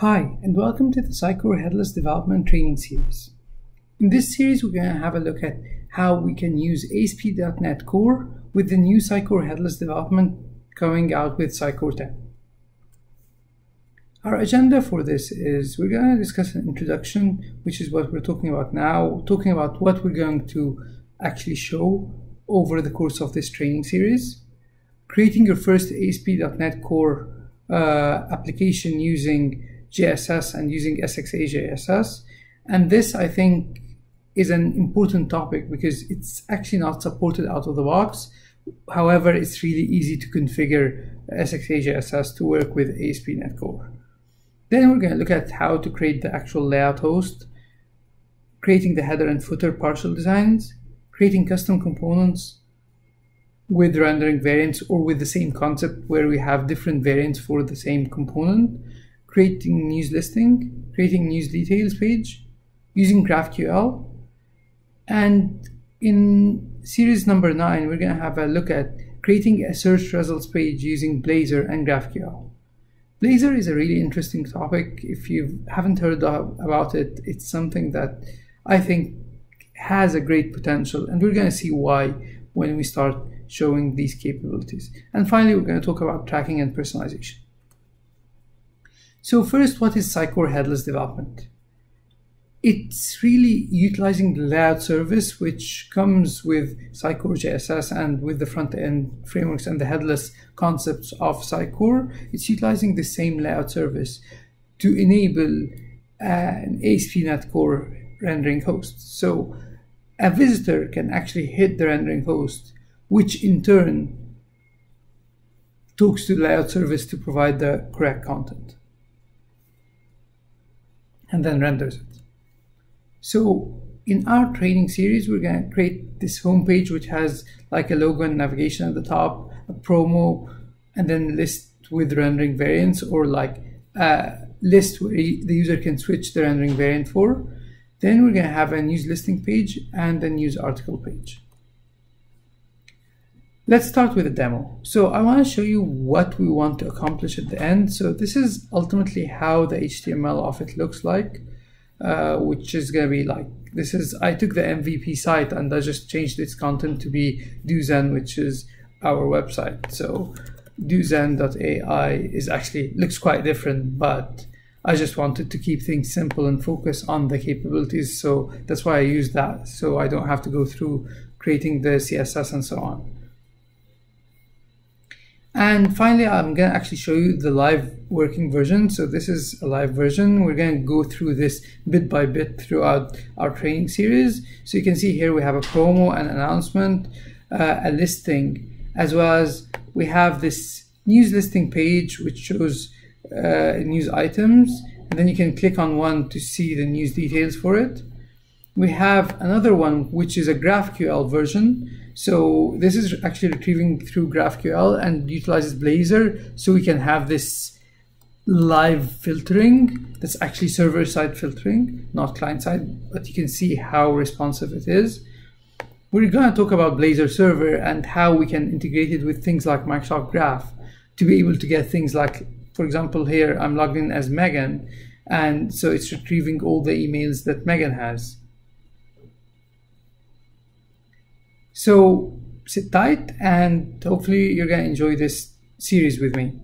Hi, and welcome to the Sitecore Headless Development Training Series. In this series, we're going to have a look at how we can use ASP.NET Core with the new Sitecore Headless Development coming out with Sitecore 10. Our agenda for this is we're going to discuss an introduction, which is what we're talking about now, talking about what we're going to actually show over the course of this training series, creating your first ASP.NET Core uh, application using JSS and using SXA JSS. And this, I think, is an important topic because it's actually not supported out of the box. However, it's really easy to configure SXA JSS to work with ASP.NET Core. Then we're going to look at how to create the actual layout host, creating the header and footer partial designs, creating custom components with rendering variants or with the same concept where we have different variants for the same component, creating news listing, creating news details page, using GraphQL. And in series number nine, we're going to have a look at creating a search results page using Blazor and GraphQL. Blazor is a really interesting topic. If you haven't heard about it, it's something that I think has a great potential, and we're going to see why when we start showing these capabilities. And finally, we're going to talk about tracking and personalization. So first, what is Sitecore headless development? It's really utilizing the layout service, which comes with Sitecore JSS and with the front end frameworks and the headless concepts of Sitecore. It's utilizing the same layout service to enable uh, an ASP.NET Core rendering host. So a visitor can actually hit the rendering host, which in turn talks to the layout service to provide the correct content and then renders it. So in our training series, we're going to create this homepage which has like a logo and navigation at the top, a promo, and then list with rendering variants or like a list where the user can switch the rendering variant for. Then we're going to have a news listing page and a news article page. Let's start with a demo. So I want to show you what we want to accomplish at the end. So this is ultimately how the HTML of it looks like, uh, which is going to be like, this is, I took the MVP site and I just changed its content to be dozen, which is our website. So dozen.ai is actually, looks quite different, but I just wanted to keep things simple and focus on the capabilities. So that's why I use that. So I don't have to go through creating the CSS and so on. And finally, I'm going to actually show you the live working version. So this is a live version. We're going to go through this bit by bit throughout our training series. So you can see here we have a promo, an announcement, uh, a listing, as well as we have this news listing page, which shows uh, news items. And then you can click on one to see the news details for it. We have another one, which is a GraphQL version. So this is actually retrieving through GraphQL and utilizes Blazor so we can have this live filtering that's actually server-side filtering, not client-side, but you can see how responsive it is. We're going to talk about Blazor Server and how we can integrate it with things like Microsoft Graph to be able to get things like, for example, here I'm logged in as Megan, and so it's retrieving all the emails that Megan has. So sit tight and hopefully you're going to enjoy this series with me.